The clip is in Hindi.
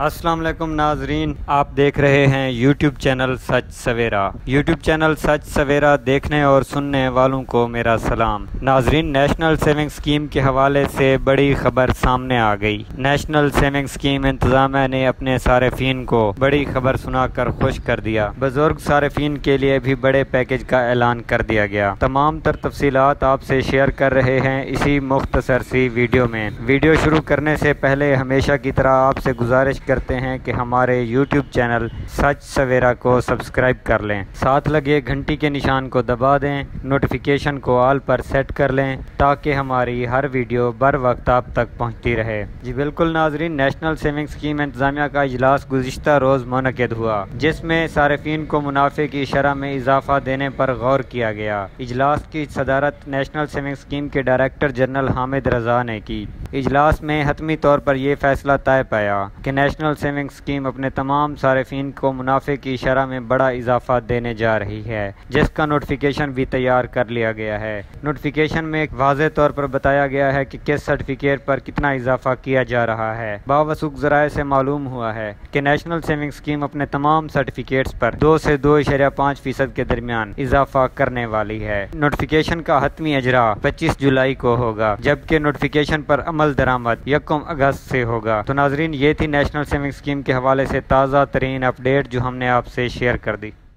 वालेकुम नाजरीन, आप देख रहे हैं YouTube channel Sach Savera. YouTube channel Sach Savera देखने और सुनने वालों को मेरा सलाम। नाजरीन नेशनल सेविंग स्कीम के हवाले से बड़ी खबर सामने आ गई। नेशनल सेविंग स्कीम इंतजामिया ने अपने सार्फिन को बड़ी खबर सुनाकर खुश कर दिया। बुज़ुर्ग सार्फिन के लिए भी बड़े पैकेज का ऐलान कर दिया गया। तमाम तर तफसीत आपसे शेयर कर रहे हैं इसी मुख्तसर सी वीडियो में। वीडियो शुरू करने से पहले हमेशा की तरह आपसे गुजारिश करते हैं कि हमारे YouTube चैनल सच सवेरा को सब्सक्राइब कर लें। साथ लगे घंटी के निशान को दबा दें नोटिफिकेशन को ऑल पर सेट कर लें, ताकि हमारी हर वीडियो बर वक्त आप तक पहुँचती रहे। जी बिल्कुल नाजरीन नेशनल सेविंग स्कीम इंतजामिया का इजलास गुजशत रोज़ मनद हुआ, जिसमें सार्फिन को मुनाफे की शरह में इजाफा देने पर गौर किया गया। इजलास की सदारत नेशनल सेविंग स्कीम के डायरेक्टर जनरल हामिद रजा ने की। इजलास में हतमी तौर पर यह फैसला तय पाया कि नेशनल नेशनल सेविंग स्कीम अपने तमाम सार्फिन को मुनाफे की शरह में बड़ा इजाफा देने जा रही है, जिसका नोटिफिकेशन भी तैयार कर लिया गया है। नोटिफिकेशन में एक वाज तौर पर बताया गया है कि किस सर्टिफिकेट पर कितना इजाफा किया जा रहा है। बावसूख जराए से मालूम हुआ है कि नेशनल सेविंग स्कीम अपने तमाम सर्टिफिकेट्स पर दो से दो इशरिया पाँच फ़ीसद के दरमियान इजाफा करने वाली है। नोटिफिकेशन का हतमी अजरा पच्चीस जुलाई को होगा, जबकि नोटिफिकेशन पर अमल दरामद यकम अगस्त से होगा। तो नाजरीन, ये थी नेशनल सेविंग स्कीम के हवाले से ताज़ा तरीन अपडेट जो हमने आपसे शेयर कर दी।